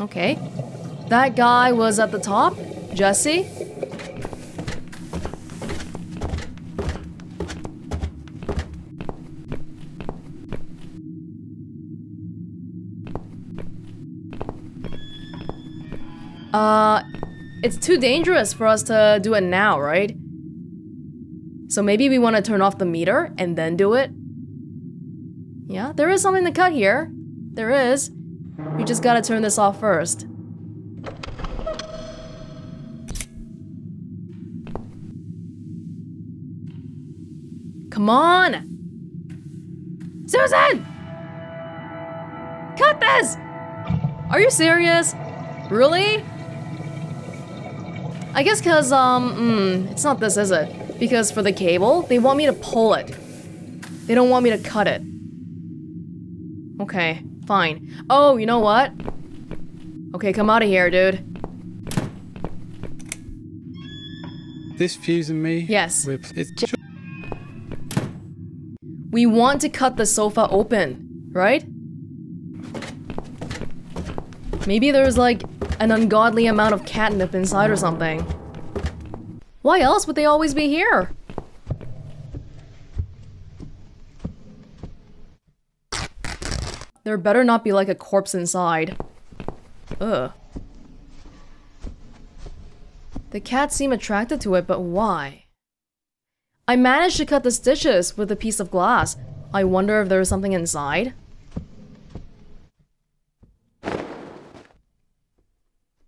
Okay. That guy was at the top? Jesse? Uh, it's too dangerous for us to do it now, right? So maybe we want to turn off the meter and then do it? Yeah, there is something to cut here. There is. We just gotta turn this off first. Come on! Susan! Cut this! Are you serious? Really? I guess cause, um, mm, it's not this, is it? Because for the cable, they want me to pull it. They don't want me to cut it. Okay, fine. Oh, you know what? Okay, come out of here, dude. This fuse and me. Yes. It's We want to cut the sofa open, right? Maybe there's like an ungodly amount of catnip inside or something. Why else would they always be here? There better not be like a corpse inside. Ugh. The cats seem attracted to it, but why? I managed to cut the stitches with a piece of glass. I wonder if there is something inside?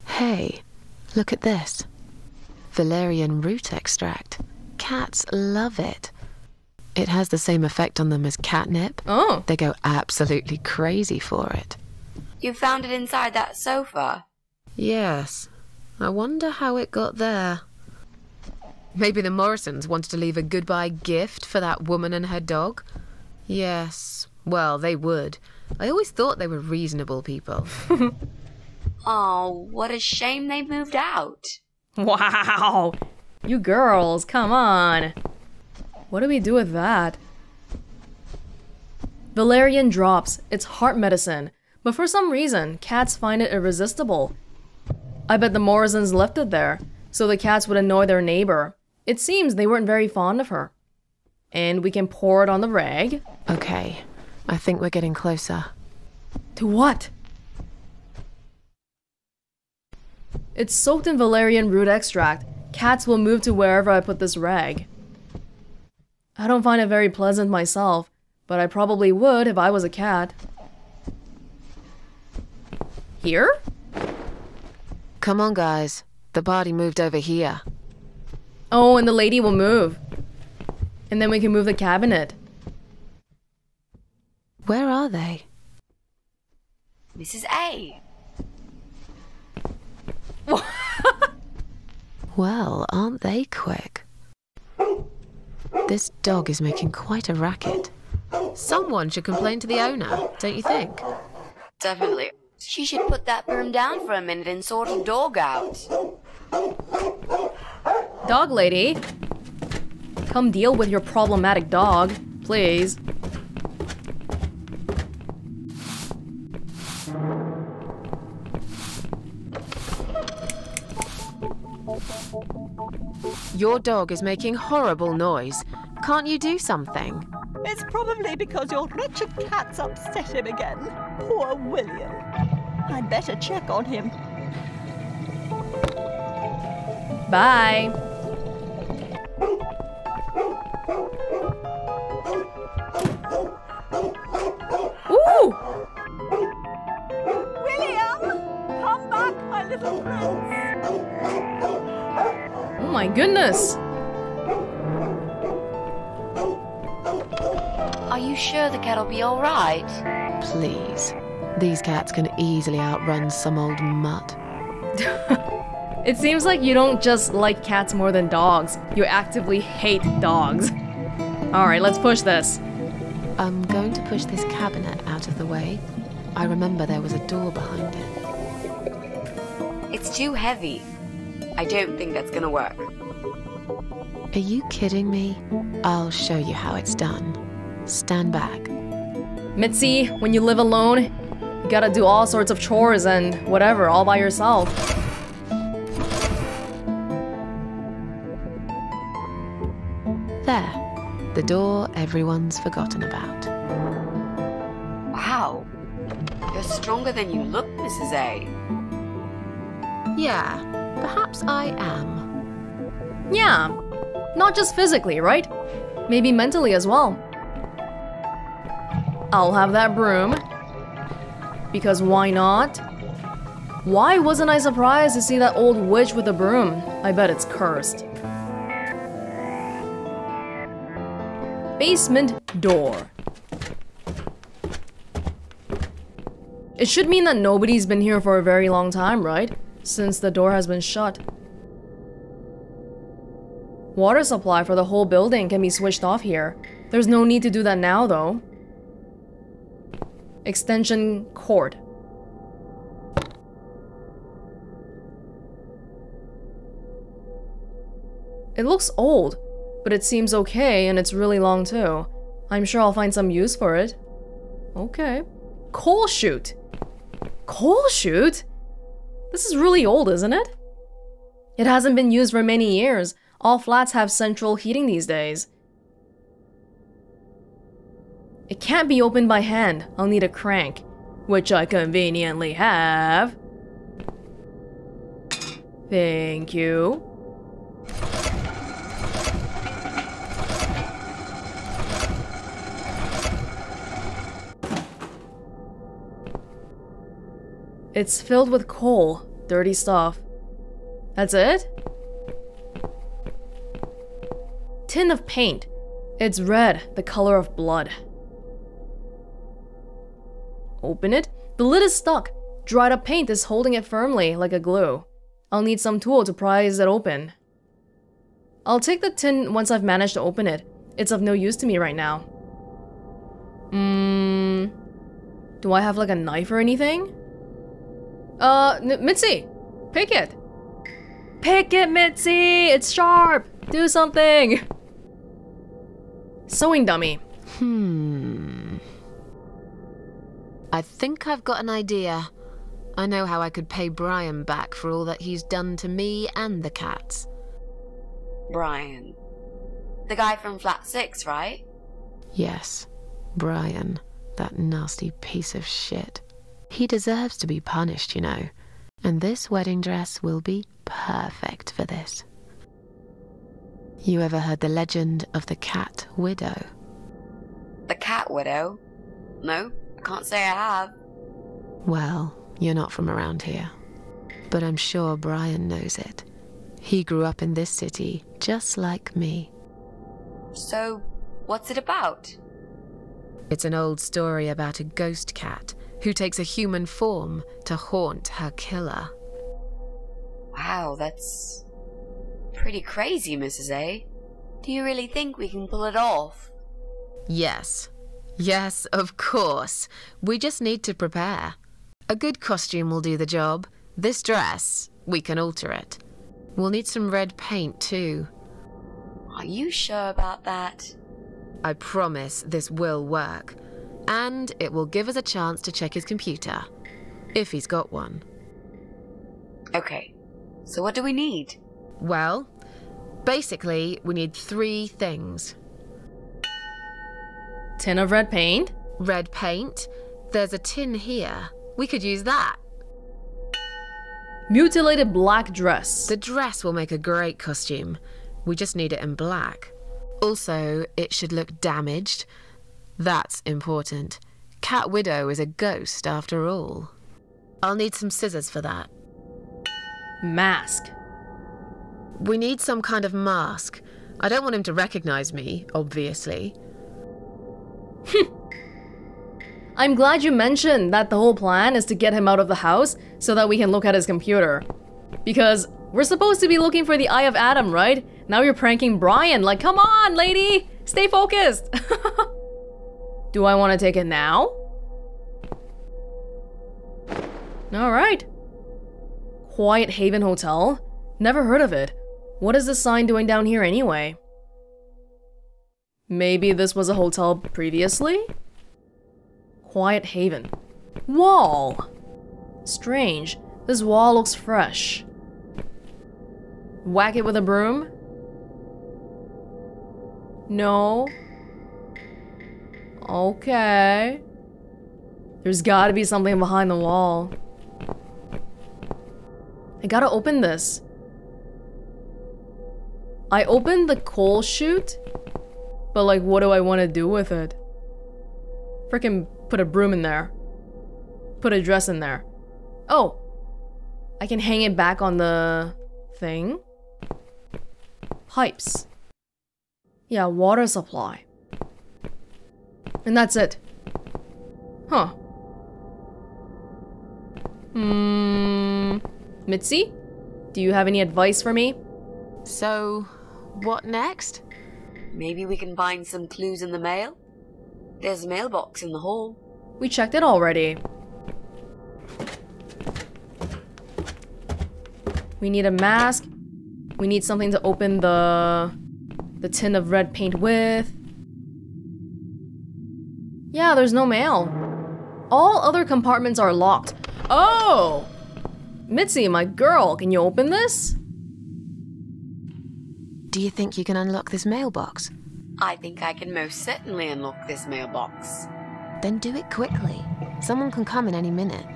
Hey, look at this. Valerian root extract. Cats love it. It has the same effect on them as catnip. Oh. They go absolutely crazy for it. You found it inside that sofa? Yes. I wonder how it got there. Maybe the Morrisons wanted to leave a goodbye gift for that woman and her dog? Yes. Well, they would. I always thought they were reasonable people. Oh, what a shame they moved out. Wow. You girls, come on. What do we do with that? Valerian drops. It's heart medicine. But for some reason, cats find it irresistible. I bet the Morrisons left it there, so the cats would annoy their neighbor. It seems they weren't very fond of her. And we can pour it on the rag. Okay, I think we're getting closer. To what? It's soaked in valerian root extract. Cats will move to wherever I put this rag. I don't find it very pleasant myself, but I probably would if I was a cat. Here? Come on, guys. The body moved over here. Oh, and the lady will move. And then we can move the cabinet. Where are they? Mrs. A. Well, aren't they quick? This dog is making quite a racket. Someone should complain to the owner, don't you think? Definitely. She should put that broom down for a minute and sort a dog out. Dog lady. Come deal with your problematic dog, please. Your dog is making horrible noise. Can't you do something? It's probably because your wretched cat's upset him again. Poor William. I'd better check on him. Bye. Ooh! William! Come back, my little prince! Oh my goodness. Are you sure the cat'll be alright? Please. These cats can easily outrun some old mutt. It seems like you don't just like cats more than dogs. You actively hate dogs. Alright, let's push this. I'm going to push this cabinet out of the way. I remember there was a door behind it. It's too heavy. I don't think that's gonna work. Are you kidding me? I'll show you how it's done. Stand back. Mitzi, when you live alone, you gotta do all sorts of chores and whatever all by yourself. There. The door everyone's forgotten about. Wow. You're stronger than you look, Mrs. A. Yeah, perhaps I am. Yeah, not just physically, right? Maybe mentally as well. I'll have that broom. Because why not? Why wasn't I surprised to see that old witch with a broom? I bet it's cursed. Basement door. It should mean that nobody's been here for a very long time, right? Since the door has been shut. Water supply for the whole building can be switched off here. There's no need to do that now, though. Extension cord. It looks old, but it seems okay and it's really long too. I'm sure I'll find some use for it. Okay. Coal chute. Coal chute? This is really old, isn't it? It hasn't been used for many years. All flats have central heating these days. It can't be opened by hand. I'll need a crank, which I conveniently have. Thank you. It's filled with coal, dirty stuff. That's it? Tin of paint. It's red, the color of blood. Open it. The lid is stuck. Dried up paint is holding it firmly, like a glue. I'll need some tool to prise it open. I'll take the tin once I've managed to open it. It's of no use to me right now. Mmm... Do I have like a knife or anything? Uh, Mitzi! Pick it! Pick it, Mitzi! It's sharp! Do something! Sewing dummy. Hmm. I think I've got an idea. I know how I could pay Brian back for all that he's done to me and the cats. Brian. The guy from Flat 6, right? Yes, Brian. That nasty piece of shit. He deserves to be punished, you know. And this wedding dress will be perfect for this. You ever heard the legend of the cat widow? The cat widow? No, I can't say I have. Well, you're not from around here. But I'm sure Brian knows it. He grew up in this city, just like me. So, what's it about? It's an old story about a ghost cat who takes a human form to haunt her killer. Wow, that's pretty crazy, Mrs. A. Do you really think we can pull it off? Yes. Yes, of course. We just need to prepare. A good costume will do the job. This dress, we can alter it. We'll need some red paint too. Are you sure about that? I promise this will work. And it will give us a chance to check his computer. If he's got one. Okay, so what do we need? Well, basically, we need three things Tin of red paint. red paint. There's a tin here. We could use that. Mutilated black dress. The dress will make a great costume. We just need it in black. Also, it should look damaged. That's important. Cat Widow is a ghost after all. I'll need some scissors for that. Mask. We need some kind of mask. I don't want him to recognize me, obviously. I'm glad you mentioned that the whole plan is to get him out of the house so that we can look at his computer. Because we're supposed to be looking for the Eye of Adam, right? Now you're pranking Brian. Like, come on, lady! Stay focused! Do I want to take it now? Alright. Quiet Haven Hotel? Never heard of it. What is this sign doing down here anyway? Maybe this was a hotel previously? Quiet Haven. Wall. Strange. This wall looks fresh. Whack it with a broom? No. Okay. There's gotta be something behind the wall. I gotta open this. I opened the coal chute, but like, what do I want to do with it? Freaking put a broom in there. Put a dress in there. Oh! I can hang it back on the thing. Pipes. Yeah, water supply. And that's it. Huh. Hmm. Mitzi? Do you have any advice for me? So, what next? Maybe we can find some clues in the mail? There's a mailbox in the hall. We checked it already. We need a mask. We need something to open the the tin of red paint with. Yeah, there's no mail. All other compartments are locked. Oh! Mitzi, my girl, can you open this? Do you think you can unlock this mailbox? I think I can most certainly unlock this mailbox. Then do it quickly. Someone can come in any minute.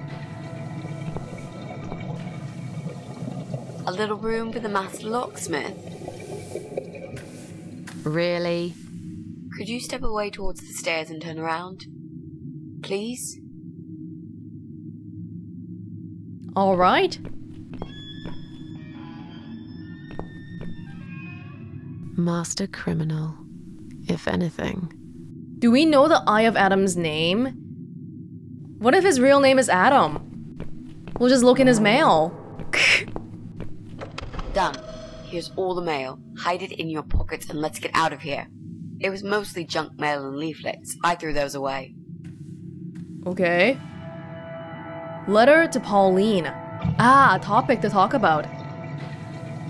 A little room for the master locksmith. Really? Could you step away towards the stairs and turn around? Please? All right. Master criminal, if anything. Do we know the Eye of Adam's name? What if his real name is Adam? We'll just look in his mail. Done. Here's all the mail. Hide it in your pockets and let's get out of here. It was mostly junk mail and leaflets. I threw those away. Okay. Letter to Pauline. Ah, a topic to talk about.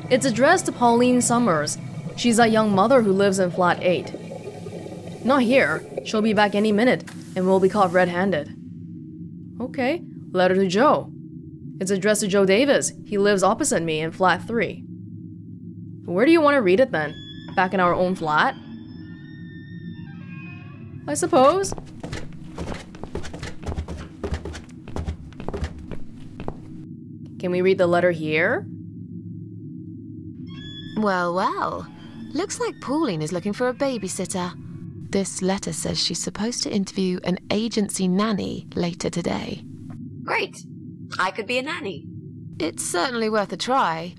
It's addressed to Pauline Summers. She's a young mother who lives in flat 8. Not here. She'll be back any minute, and we'll be caught red handed. Okay, letter to Joe. It's addressed to Joe Davis. He lives opposite me in flat 3. Where do you want to read it then? Back in our own flat? I suppose. Can we read the letter here? Well, well. Looks like Pauline is looking for a babysitter. This letter says she's supposed to interview an agency nanny later today. Great. I could be a nanny. It's certainly worth a try,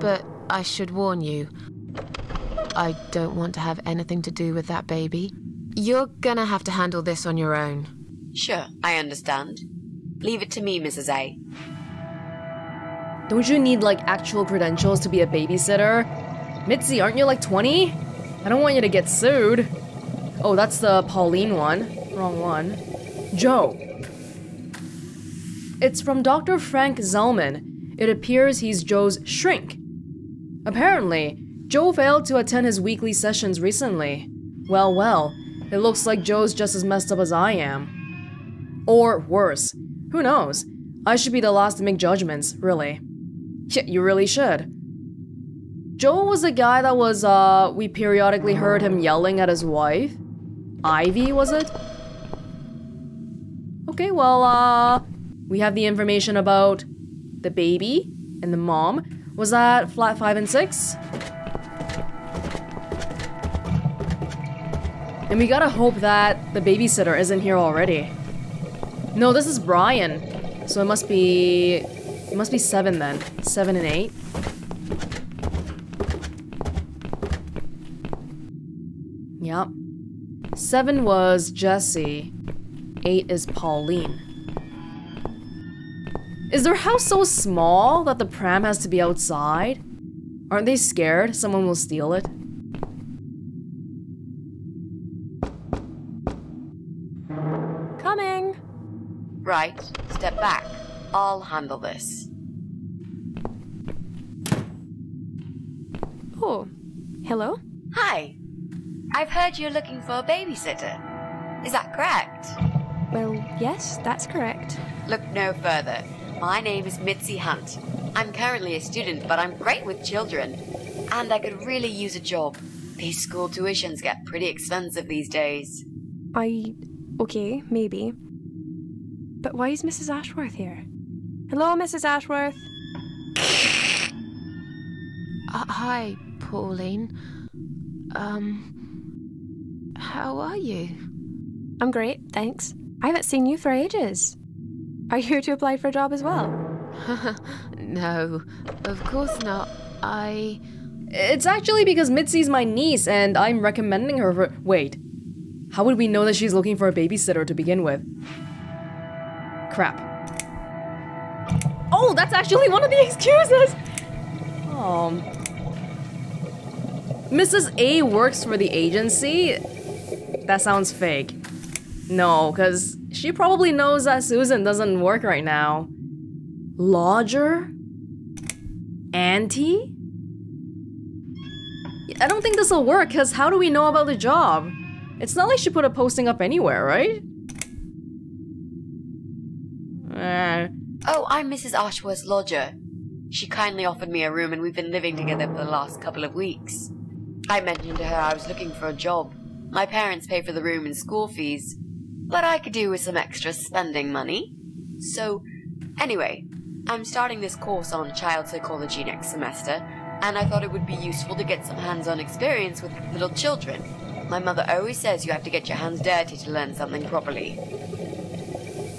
but I should warn you. I don't want to have anything to do with that baby. You're gonna have to handle this on your own. Sure, I understand. Leave it to me, Mrs. A. Don't you need like actual credentials to be a babysitter? Mitzi, aren't you like 20? I don't want you to get sued. Oh, that's the Pauline one. Wrong one. Joe. It's from Dr. Frank Zellman. It appears he's Joe's shrink. Apparently, Joe failed to attend his weekly sessions recently. Well, well, it looks like Joe's just as messed up as I am. Or worse. Who knows? I should be the last to make judgments, really. Yeah, you really should. Joe was the guy that was, uh, we periodically heard him yelling at his wife. Ivy, was it? Okay, well, uh, we have the information about the baby and the mom. Was that flat 5 and 6? And we gotta hope that the babysitter isn't here already. No, this is Brian. So it must be... It must be 7 then. 7 and 8. Yep. 7 was Jesse. 8 is Pauline. Is their house so small that the pram has to be outside? Aren't they scared someone will steal it? Right, step back. I'll handle this. Oh, hello? Hi. I've heard you're looking for a babysitter. Is that correct? Well, yes, that's correct. Look no further. My name is Mitzi Hunt. I'm currently a student, but I'm great with children. And I could really use a job. These school tuitions get pretty expensive these days. I. okay, maybe. But why is Mrs. Ashworth here? Hello, Mrs. Ashworth. Uh, hi, Pauline. Um. How are you? I'm great, thanks. I haven't seen you for ages. Are you here to apply for a job as well? no, of course not. I. It's actually because Mitzi's my niece and I'm recommending her for. Wait. How would we know that she's looking for a babysitter to begin with? Crap. Oh, that's actually one of the excuses! Um. Mrs. A works for the agency? That sounds fake. No, because she probably knows that Susan doesn't work right now. Lodger? Auntie? I don't think this will work, because how do we know about the job? It's not like she put a posting up anywhere, right? Uh, Oh, I'm Mrs. Ashworth's lodger. She kindly offered me a room and we've been living together for the last couple of weeks. I mentioned to her I was looking for a job. My parents pay for the room and school fees, but I could do with some extra spending money. So, anyway, I'm starting this course on child psychology next semester, and I thought it would be useful to get some hands-on experience with little children. My mother always says you have to get your hands dirty to learn something properly.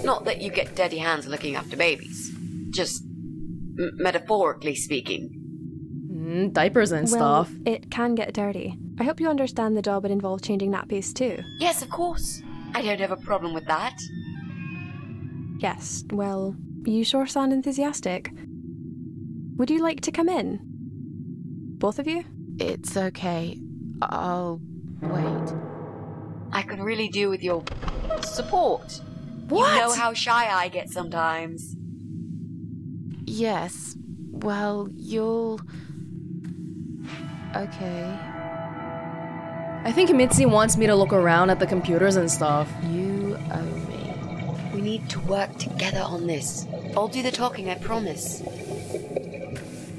Not that you get dirty hands looking after babies. Just m- metaphorically speaking. mm, diapers and well, stuff. it can get dirty. I hope you understand the job would involve changing nappies too. Yes, of course. I don't have a problem with that. Yes, well, you sure sound enthusiastic. Would you like to come in? Both of you? It's okay. I'll wait. I could really do with your support. What? You know how shy I get sometimes. Yes. Well, you'll. Okay. I think Mitzi wants me to look around at the computers and stuff. You owe me. We need to work together on this. I'll do the talking, I promise.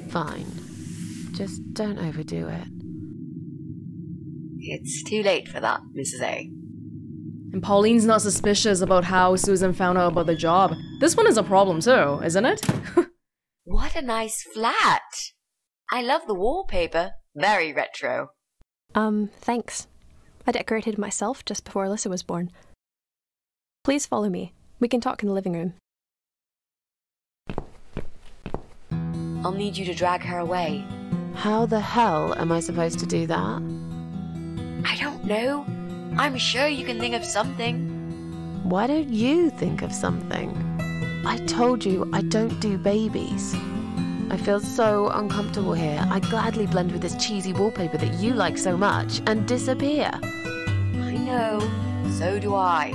Fine. Just don't overdo it. It's too late for that, Mrs. A. And Pauline's not suspicious about how Susan found out about the job. This one is a problem too, isn't it? What a nice flat! I love the wallpaper. Very retro. Um, thanks. I decorated myself just before Alyssa was born. Please follow me. We can talk in the living room. I'll need you to drag her away. How the hell am I supposed to do that? I don't know. I'm sure you can think of something. Why don't you think of something? I told you I don't do babies. I feel so uncomfortable here. I gladly blend with this cheesy wallpaper that you like so much and disappear. I know. So do I.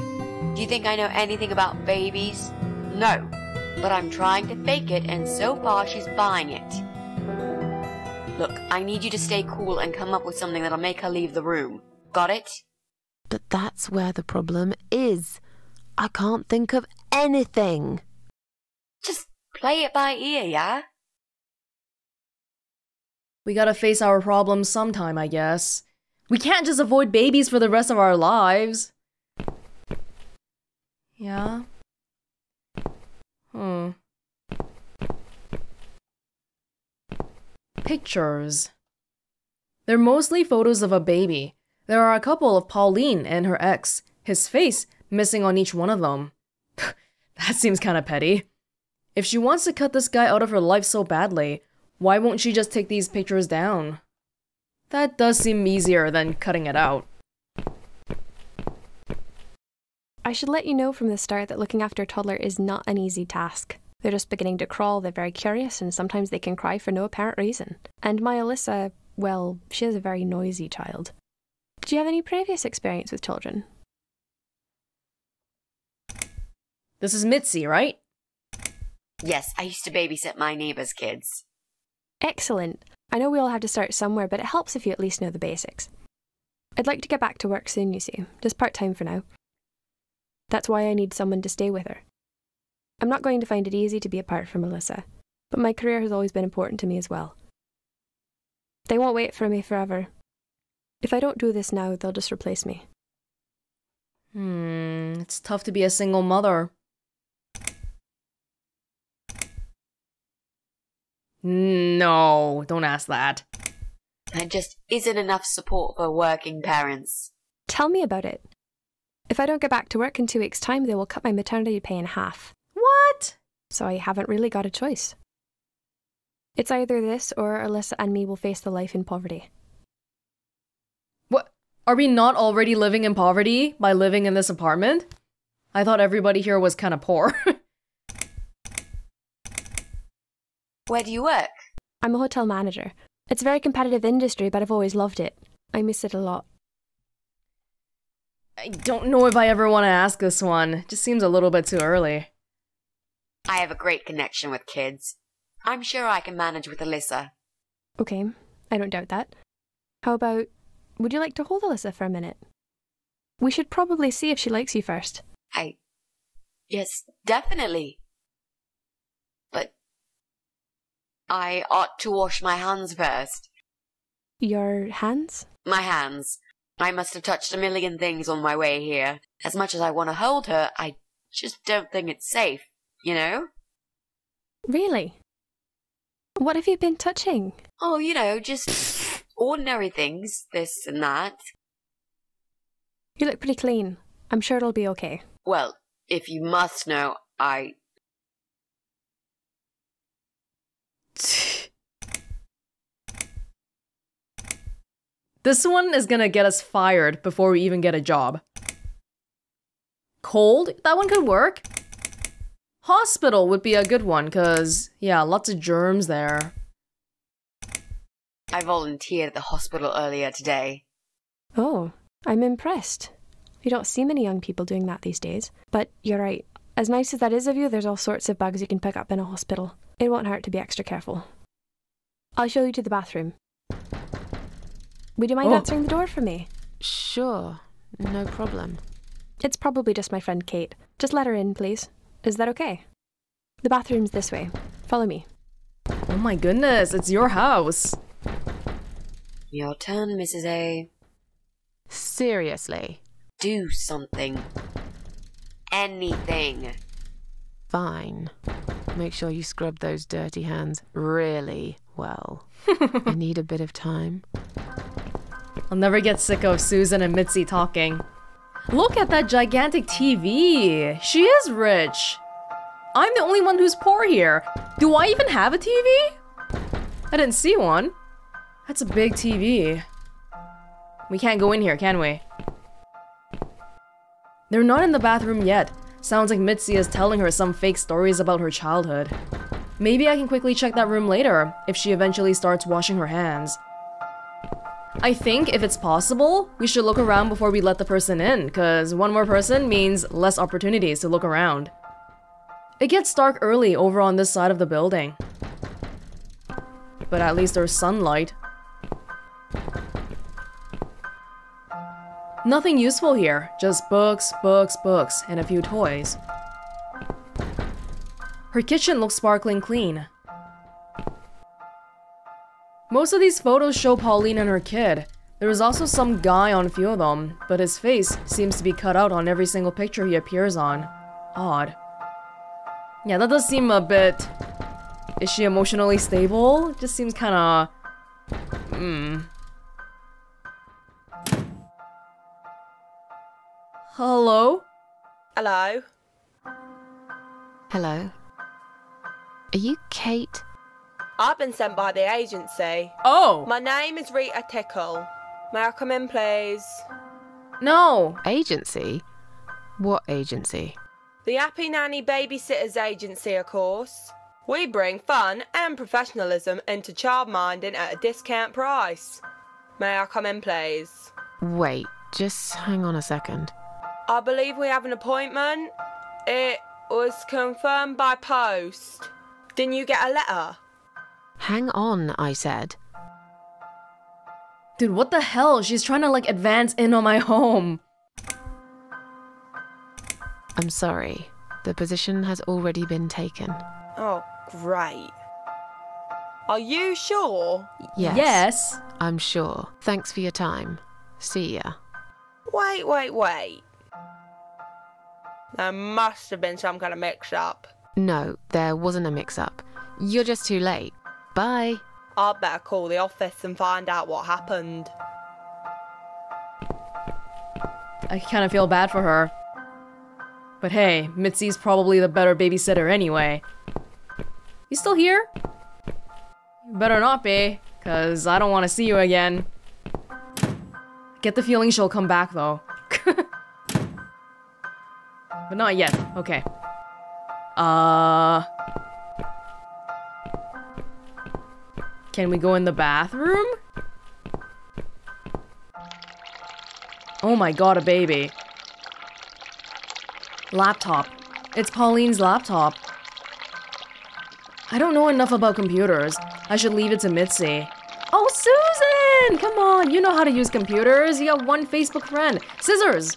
Do you think I know anything about babies? No. But I'm trying to fake it, and so far she's buying it. Look, I need you to stay cool and come up with something that'll make her leave the room. Got it? But that's where the problem is. I can't think of anything. Just play it by ear, yeah? we gotta face our problems sometime, I guess. We can't just avoid babies for the rest of our lives. Yeah? Hmm. Pictures. They're mostly photos of a baby. There are a couple of Pauline and her ex, his face missing on each one of them. that seems kinda petty. If she wants to cut this guy out of her life so badly, why won't she just take these pictures down? That does seem easier than cutting it out. I should let you know from the start that looking after a toddler is not an easy task. They're just beginning to crawl, they're very curious, and sometimes they can cry for no apparent reason. And my Alyssa, well, she is a very noisy child. Did you have any previous experience with children? This is Mitzi, right? Yes, I used to babysit my neighbor's kids. Excellent. I know we all have to start somewhere, but it helps if you at least know the basics. I'd like to get back to work soon, you see, just part time for now. That's why I need someone to stay with her. I'm not going to find it easy to be apart from Melissa, but my career has always been important to me as well. They won't wait for me forever. If I don't do this now, they'll just replace me. Hmm, it's tough to be a single mother. No, don't ask that. There just isn't enough support for working parents. Tell me about it. If I don't get back to work in two weeks' time, they will cut my maternity pay in half. What? So I haven't really got a choice. It's either this or Alyssa and me will face the life in poverty. What? Are we not already living in poverty by living in this apartment? I thought everybody here was kind of poor. Where do you work? I'm a hotel manager. It's a very competitive industry, but I've always loved it. I miss it a lot. I don't know if I ever want to ask this one. It just seems a little bit too early. I have a great connection with kids. I'm sure I can manage with Alyssa. Okay, I don't doubt that. How about, would you like to hold Alyssa for a minute? We should probably see if she likes you first. I. Yes, definitely. But. I ought to wash my hands first. Your hands? My hands. I must have touched a million things on my way here. As much as I want to hold her, I just don't think it's safe, you know? Really? What have you been touching? Oh, you know, just ordinary things, this and that. You look pretty clean. I'm sure it'll be okay. Well, if you must know, I. This one is gonna get us fired before we even get a job. Cold? That one could work. Hospital would be a good one, cause, yeah, lots of germs there. I volunteered at the hospital earlier today. Oh, I'm impressed. You don't see many young people doing that these days. But you're right. As nice as that is of you, there's all sorts of bugs you can pick up in a hospital. It won't hurt to be extra careful. I'll show you to the bathroom. Would you mind Oh. answering the door for me? Sure, no problem. It's probably just my friend Kate. Just let her in, please. Is that okay? The bathroom's this way. Follow me. Oh my goodness, it's your house. Your turn, Mrs. A. Seriously. Do something. Anything. Fine. Make sure you scrub those dirty hands really well. I need a bit of time. I'll never get sick of Susan and Mitzi talking. Look at that gigantic TV. She is rich. I'm the only one who's poor here. Do I even have a TV? I didn't see one. That's a big TV. We can't go in here, can we? They're not in the bathroom yet. Sounds like Mitzi is telling her some fake stories about her childhood. Maybe I can quickly check that room later, if she eventually starts washing her hands. I think if it's possible, we should look around before we let the person in, because one more person means less opportunities to look around. It gets dark early over on this side of the building. But at least there's sunlight. Nothing useful here, just books, books, books, and a few toys. Her kitchen looks sparkling clean. Most of these photos show Pauline and her kid. There is also some guy on a few of them, but his face seems to be cut out on every single picture he appears on. Odd. Yeah, that does seem a bit... Is she emotionally stable? Just seems kinda... Hmm. Hello? Hello? Hello? Are you Kate? I've been sent by the agency. Oh! My name is Rita Tickle. May I come in, please? No! Agency? What agency? The Happy Nanny Babysitters Agency, of course. We bring fun and professionalism into childminding at a discount price. May I come in, please? Wait, just hang on a second. I believe we have an appointment. It was confirmed by post. Didn't you get a letter? Hang on, I said. Dude, what the hell? She's trying to like advance in on my home. I'm sorry. The position has already been taken. Oh, great. Are you sure? Yes. Yes. I'm sure. Thanks for your time. See ya. Wait, wait, wait. There must have been some kind of mix up. No, there wasn't a mix up. You're just too late. Bye. I'd better call the office and find out what happened. I kind of feel bad for her. But hey, Mitzi's probably the better babysitter anyway. You still here? You better not be, cause I don't want to see you again. Get the feeling she'll come back though. But not yet. Okay. Uh... Can we go in the bathroom? Oh my god, a baby. Laptop. It's Pauline's laptop. I don't know enough about computers. I should leave it to Mitzi. Oh, Susan! Come on, you know how to use computers. You got one Facebook friend. Scissors!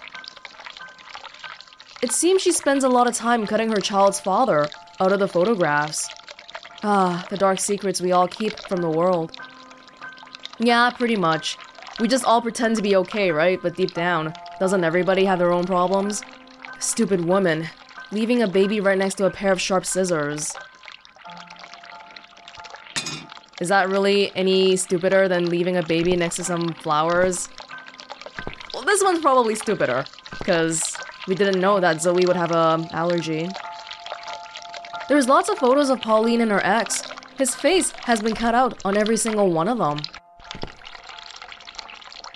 It seems she spends a lot of time cutting her child's father out of the photographs. Ah, the dark secrets we all keep from the world. Yeah, pretty much. We just all pretend to be okay, right? But deep down, doesn't everybody have their own problems? Stupid woman. Leaving a baby right next to a pair of sharp scissors. Is that really any stupider than leaving a baby next to some flowers? Well, this one's probably stupider, because we didn't know that Zoe would have a allergy. There's lots of photos of Pauline and her ex. His face has been cut out on every single one of them.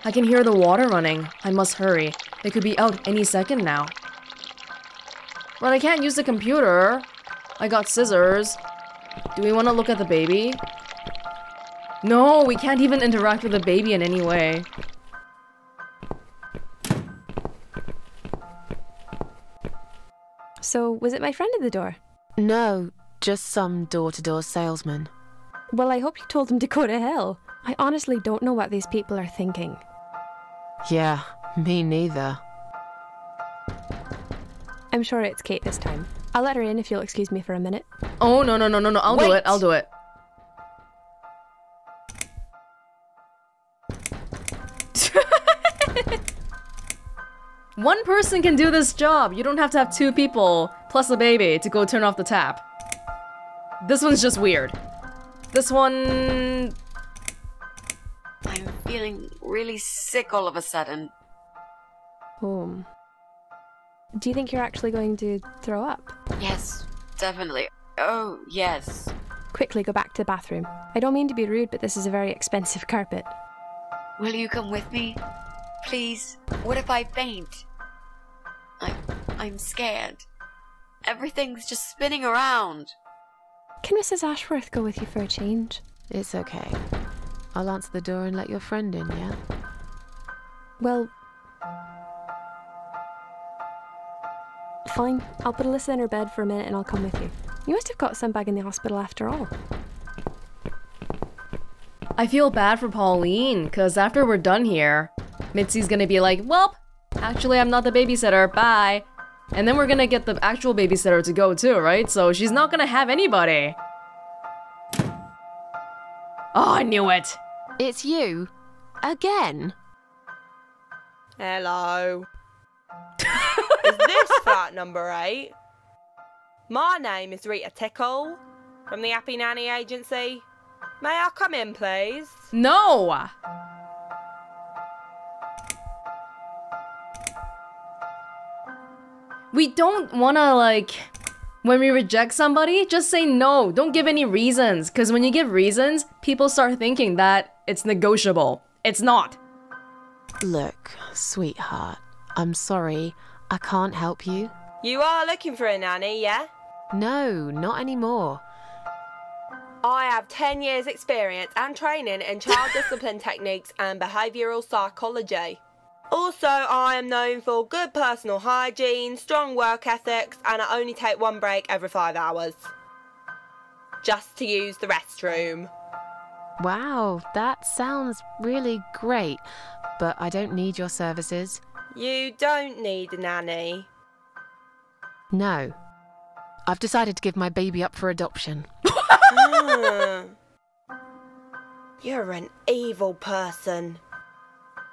I can hear the water running. I must hurry. It could be out any second now. But I can't use the computer. I got scissors. Do we want to look at the baby? No, we can't even interact with the baby in any way. So, was it my friend at the door? No, just some door to door salesman. Well, I hope you told him to go to hell. I honestly don't know what these people are thinking. Yeah, me neither. I'm sure it's Kate this time. I'll let her in if you'll excuse me for a minute. Oh, no, no, no, no, no. I'll do it. I'll do it. One person can do this job. You don't have to have two people plus a baby to go turn off the tap. This one's just weird. This one... I'm feeling really sick all of a sudden. Home. Do you think you're actually going to throw up? Yes, definitely. Oh, yes. Quickly go back to the bathroom. I don't mean to be rude, but this is a very expensive carpet. Will you come with me? Please? What if I faint? I, I'm scared. Everything's just spinning around. Can Mrs. Ashworth go with you for a change? It's okay. I'll answer the door and let your friend in, yeah? Well, fine. I'll put Alyssa in her bed for a minute and I'll come with you. You must have got some back in the hospital after all. I feel bad for Pauline, because after we're done here, Mitzi's gonna be like, Welp, actually I'm not the babysitter, bye. And then we're gonna get the actual babysitter to go too, right? So she's not gonna have anybody. Oh, I knew it. It's you? Again? Hello. is this flat number eight? My name is Rita Tickle from the Happy Nanny Agency. May I come in, please? No! We don't wanna, like, when we reject somebody, just say no. Don't give any reasons. Because when you give reasons, people start thinking that it's negotiable. It's not. Look, sweetheart, I'm sorry. I can't help you. You are looking for a nanny, yeah? No, not anymore. I have 10 years' experience and training in child discipline techniques and behavioural psychology. Also, I am known for good personal hygiene, strong work ethics, and I only take one break every five hours. Just to use the restroom. Wow, that sounds really great, but I don't need your services. You don't need a nanny. No. I've decided to give my baby up for adoption. Hmm. You're an evil person.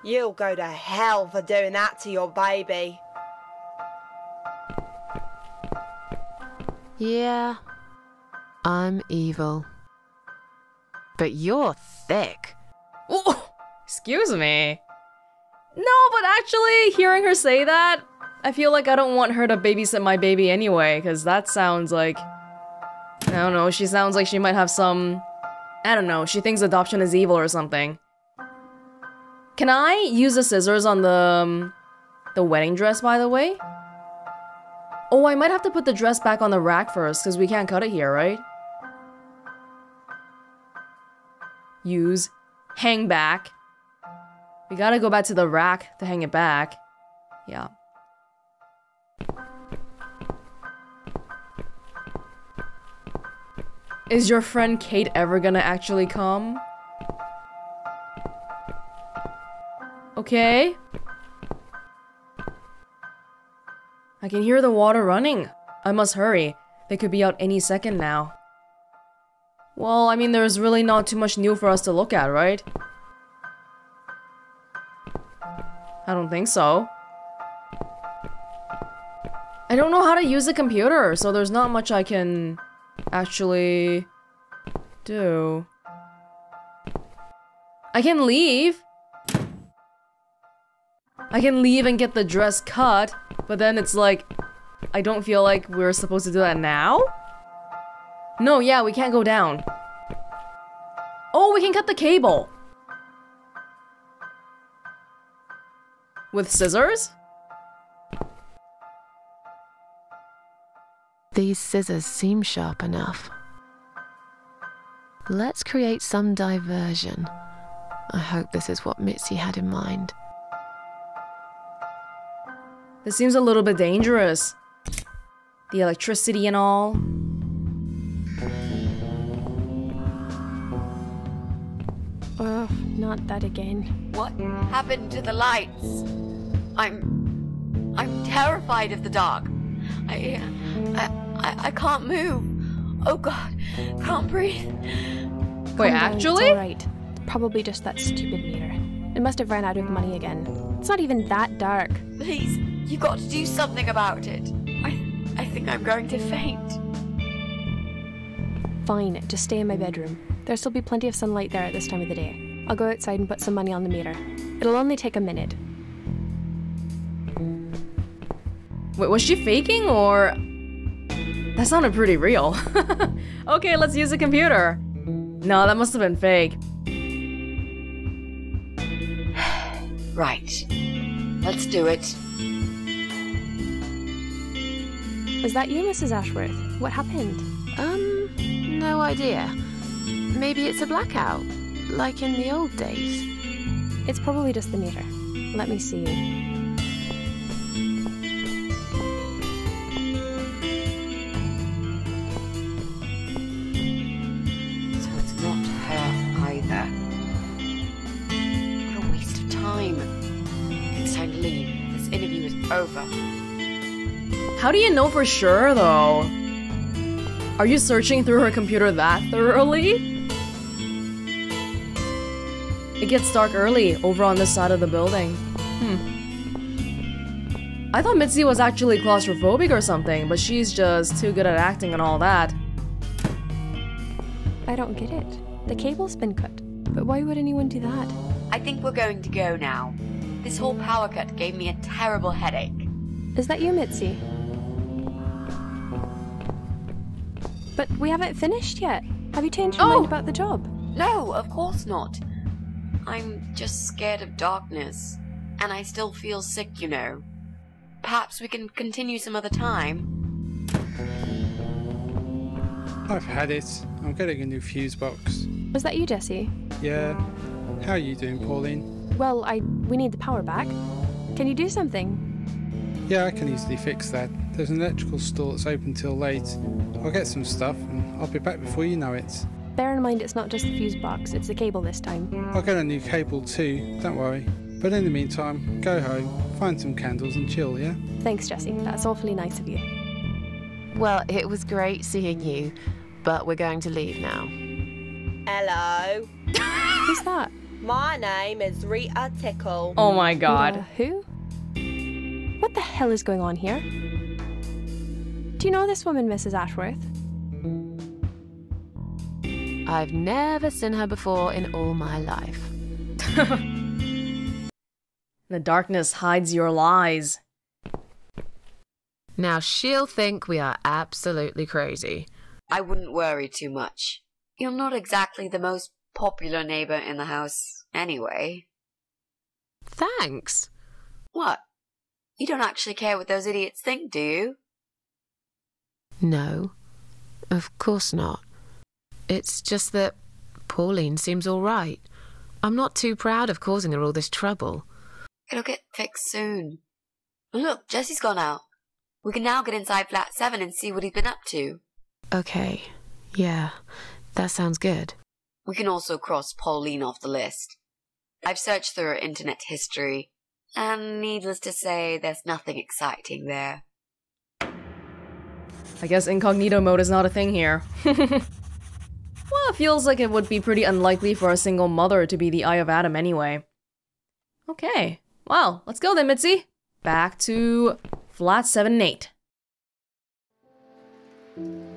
You'll go to hell for doing that to your baby. Yeah, I'm evil. But you're thick. Oh, excuse me. No, but actually, hearing her say that, I feel like I don't want her to babysit my baby anyway, because that sounds like. I don't know, she sounds like she might have some. I don't know, she thinks adoption is evil or something. Can I use the scissors on the. Um, the wedding dress, by the way? Oh, I might have to put the dress back on the rack first, because we can't cut it here, right? Use. Hang back. We gotta go back to the rack to hang it back. Yeah. Is your friend Kate ever gonna actually come? Okay. I can hear the water running. I must hurry. They could be out any second now. Well, I mean, there's really not too much new for us to look at, right? I don't think so. I don't know how to use a computer, so there's not much I can actually do. I can leave. I can leave and get the dress cut, but then it's like, I don't feel like we're supposed to do that now? No, yeah, we can't go down. Oh, we can cut the cable. With scissors? These scissors seem sharp enough. Let's create some diversion. I hope this is what Mitzi had in mind. This seems a little bit dangerous. The electricity and all. Oh, not that again. What happened to the lights? I'm. I'm terrified of the dark. I. I. I, I can't move. Oh god, can't breathe. Wait, Calm down, actually? It's alright. Probably just that stupid meter. It must have ran out of money again. It's not even that dark. Please, you got to do something about it. I. I think I'm going to faint. Fine, just stay in my bedroom. There'll still be plenty of sunlight there at this time of the day. I'll go outside and put some money on the meter. It'll only take a minute. Wait, was she faking or. That sounded pretty real. okay, let's use a computer. No, that must have been fake. Right. Let's do it. Is that you, Mrs. Ashworth? What happened? Um, no idea. Maybe it's a blackout, like in the old days. It's probably just the meter. Let me see. How do you know for sure, though? Are you searching through her computer that thoroughly? It gets dark early over on this side of the building. Hmm. I thought Mitzi was actually claustrophobic or something, but she's just too good at acting and all that. I don't get it. The cable's been cut. But why would anyone do that? I think we're going to go now. This whole power cut gave me a terrible headache. Is that you, Mitzi? But we haven't finished yet. Have you changed your Oh. mind about the job? No, of course not. I'm just scared of darkness. And I still feel sick, you know. Perhaps we can continue some other time. I've had it. I'm getting a new fuse box. Was that you, Jesse? Yeah. How are you doing, Pauline? Well, I we need the power back. Can you do something? Yeah, I can easily fix that. There's an electrical store that's open till late. I'll get some stuff and I'll be back before you know it. Bear in mind it's not just the fuse box, it's the cable this time. I'll get a new cable too, don't worry. But in the meantime, go home, find some candles and chill, yeah? Thanks, Jesse. That's awfully nice of you. Well, it was great seeing you, but we're going to leave now. Hello. Who's that? My name is Rita Tickle. Oh my Uh, god. who? What the hell is going on here? Do you know this woman, Mrs. Ashworth? I've never seen her before in all my life. The darkness hides your lies. Now she'll think we are absolutely crazy. I wouldn't worry too much. You're not exactly the most popular neighbor in the house, anyway. Thanks. What? You don't actually care what those idiots think, do you? No, of course not. It's just that Pauline seems all right. I'm not too proud of causing her all this trouble. It'll get fixed soon. Look, Jesse's gone out. We can now get inside flat 7 and see what he's been up to. Okay, yeah, that sounds good. We can also cross Pauline off the list. I've searched through her internet history, and needless to say, there's nothing exciting there. I guess incognito mode is not a thing here. well, it feels like it would be pretty unlikely for a single mother to be the Eye of Adam anyway. Okay. Well, let's go then, Mitzi. Back to flat 7 and 8.